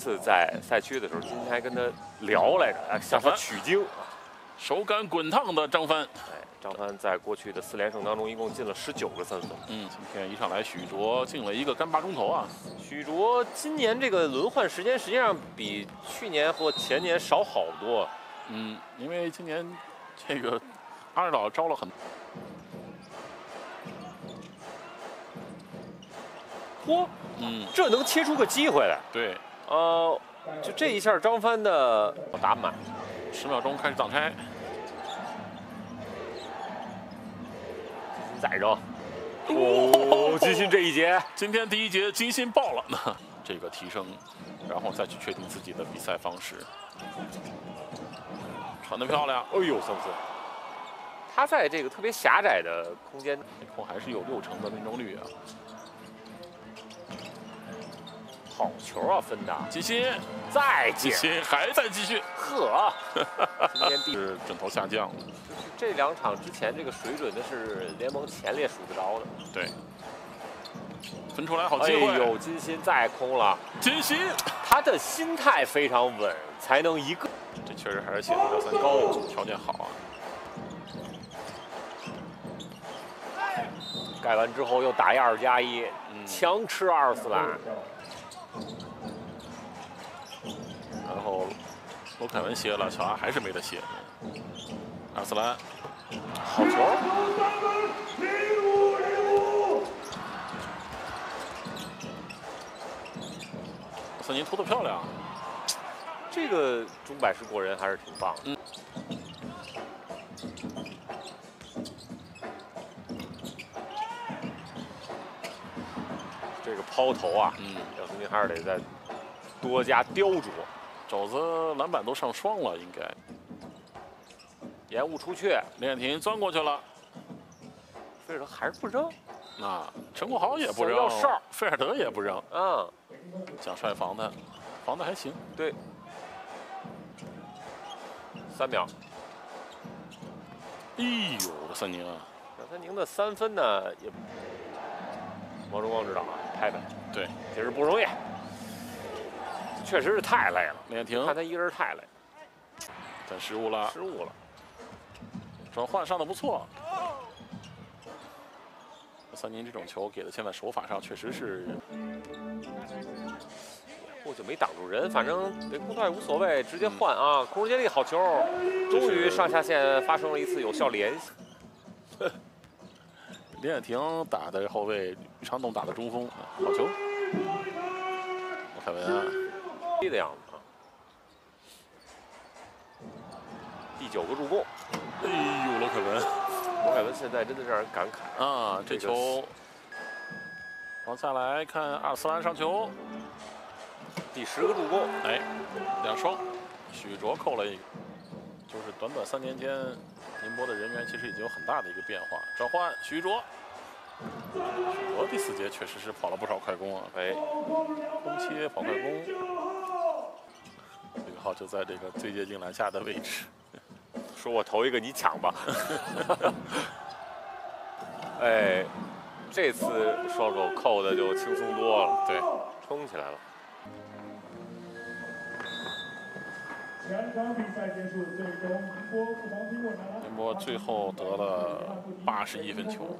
次在赛区的时候，今天还跟他聊来着，哎，向他取经。手感滚烫的张帆，哎，张帆在过去的四连胜当中，一共进了十九个三分。嗯，今天一上来，许卓进了一个干巴中投啊。许卓今年这个轮换时间实际上比去年或前年少好多。嗯，因为今年这个阿尔岛招了很，嚯，嗯，这能切出个机会来。对，呃，就这一下，张帆的打满。十秒钟开始挡拆，再扔。哦，金鑫这一节，今天第一节金鑫爆了，呢，这个提升，然后再去确定自己的比赛方式。传的漂亮，哎呦，三分！他在这个特别狭窄的空间，空还是有六成的命中率啊。好球啊，分的！金鑫再金鑫还在继续，呵，今天第是枕头下降了。这两场之前这个水准，那是联盟前列数得着的。对，分出来好机会。哎呦，金鑫再空了。金鑫，他的心态非常稳，才能一个。这确实还是写的要三高，条件好啊。盖完之后又打一二加一，强吃二次篮。然后罗凯文歇了，小阿还是没得歇。阿斯兰，好球！森尼投的漂亮，这个钟摆式过人还是挺棒。嗯。这个抛投啊，嗯，杨森尼还是得再多加雕琢。肘子篮板都上双了，应该。延误出去，林彦廷钻过去了。菲尔德还是不扔。啊陈国豪也不扔。要哨，菲尔德也不扔。嗯。蒋帅防的，防的还行。对。三秒。哎呦，这三宁啊！这三宁的三分呢，也王中光指导啊，拍拍。对，其实不容易。确实是太累了，练停，看他一个人太累，但失误了，失误了，转换上的不错。三宁这种球给的，现在手法上确实是，我就没挡住人，反正这空投也无所谓，直接换啊！空中接力好球，终于上下线发生了一次有效联系。林彦廷打的后卫，于长栋打的中锋，好球。凯文啊。的样子啊！第九个助攻，哎呦，罗凯文，罗凯文现在真的让人感慨啊！这球，往下来看阿尔斯兰上球，第十个助攻，哎，两双，许卓扣了一个，就是短短三年间，宁波的人员其实已经有很大的一个变化。转换徐卓，许卓第四节确实是跑了不少快攻啊！哎，空切跑快攻。这个号就在这个最接近篮下的位置。说我投一个，你抢吧。哎，这次双手扣的就轻松多了，对，冲起来了。宁波富邦金过来了。宁波最后得了八十一分球。